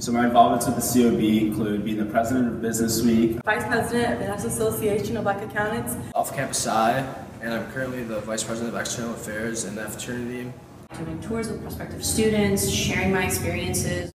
So my involvements with the COB include being the president of Business Week, Vice President of the National Association of Black Accountants, Alpha Kappa Psi, and I'm currently the Vice President of External Affairs in that fraternity. doing tours with prospective students, sharing my experiences.